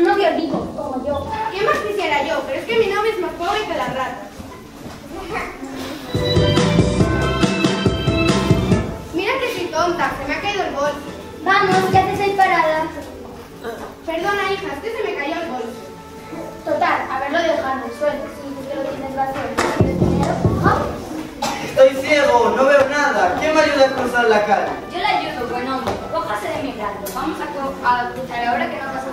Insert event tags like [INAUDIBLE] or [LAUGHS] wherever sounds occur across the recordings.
un novio rico, como yo. ¿Qué más quisiera yo? Pero es que mi novio es más pobre que la rata. [LAUGHS] Mira que soy tonta, se me ha caído el bolso. Vamos, ¿qué haces ahí parada? Perdona, hija, es que se me cayó el bolso. Total, haberlo dejado en el suelo. Si que lo tienes vacío tienes dinero. Estoy ciego, no veo nada. ¿Quién me ayuda a cruzar la calle? Yo le ayudo, buen hombre. Cójase de mi brazo. Vamos a, cruzar ahora que no pasan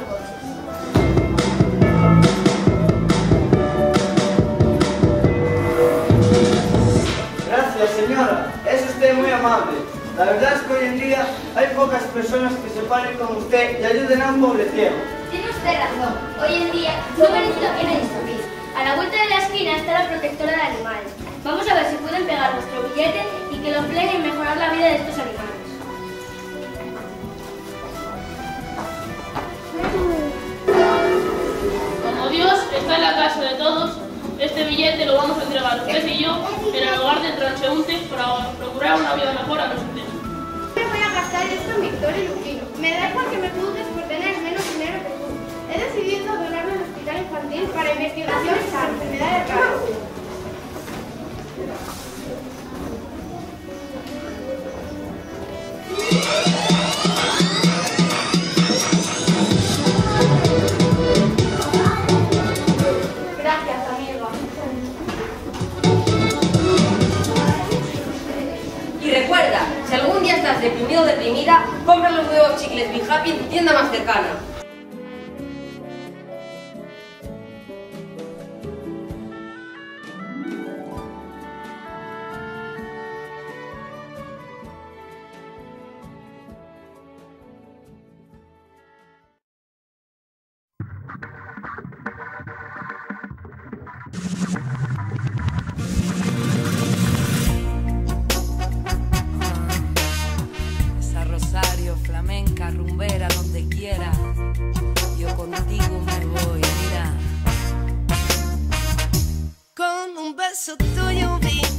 amable. La verdad es que hoy en día hay pocas personas que se paren como usted y ayuden a un pobre ciego. Tiene usted razón. Hoy en día no merece la pena instruir. A la vuelta de la esquina está la protectora de animales. Vamos a ver si pueden pegar nuestro billete y que lo empleen en mejorar la vida de estos animales. Como Dios está en la casa de todos, este billete lo vamos a entregar usted y yo en el hogar del transeúnte para procurar una vida mejor a nosotros. Me voy a gastar esto en Victoria y Luquino. Me da igual que me juzgues por tener menos dinero que tú. He decidido donarlo al hospital infantil para investigaciones a enfermedades raras. Deprimido o deprimida, compra los nuevos chicles Be Happy en tu tienda más cercana.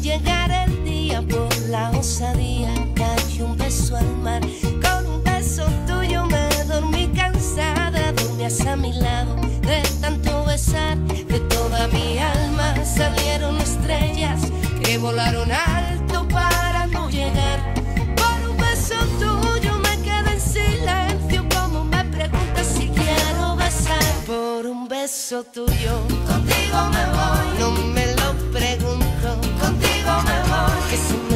Llegar el día por la osadía, cayó un beso al mar. Con un beso tuyo me dormí cansada, dormías a mi lado de tanto besar. De toda mi alma salieron estrellas que volaron alto para no llegar. Por un beso tuyo me quedé en silencio, como me preguntas si quiero besar. Por un beso tuyo, contigo me voy. Que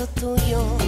un beso